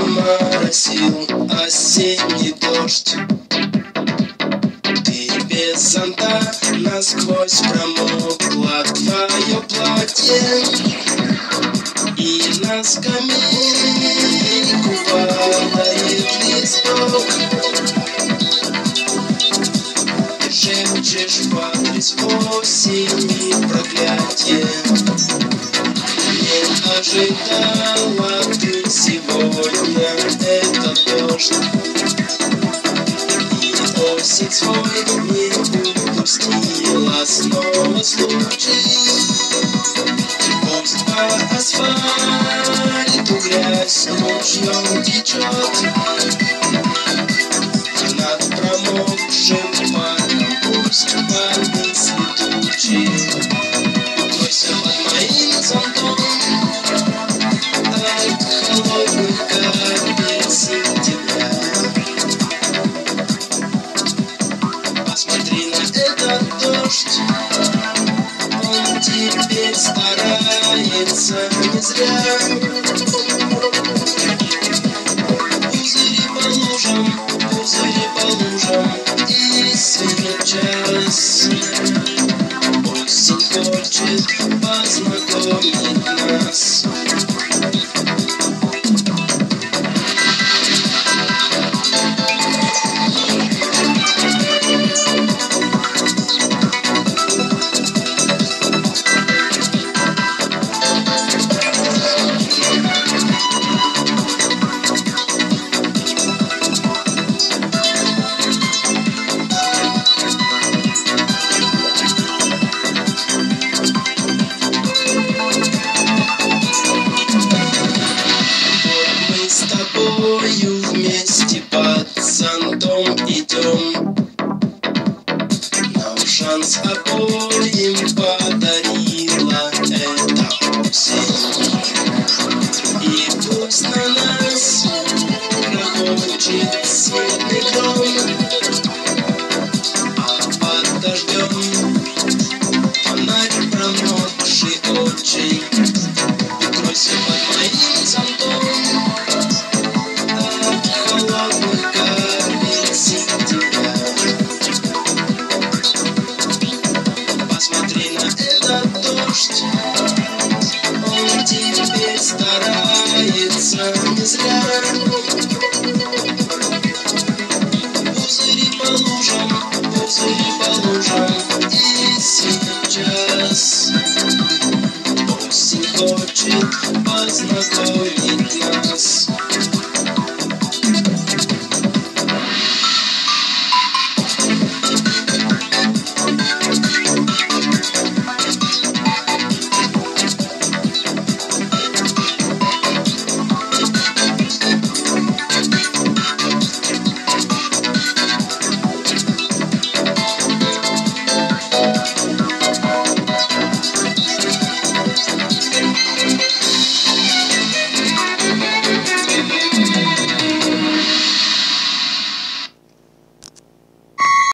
моросил осенний дождь. Ты без зонта насквозь промокла твое платье. И на скамейку падает листок. Ты шепчешь в адрес осени проклятие Не ожидала ты снова случай по асфальту грязь ручьем течет Над промокшим парком пусть тучи старается не зря. Пузыри по лужам, пузыри по лужам И сейчас Осень хочет познакомить нас зонтом идем. Нам шанс обоим теперь старается не зря Пузыри по лужам, пузыри по лужам И сейчас Осень хочет познакомить нас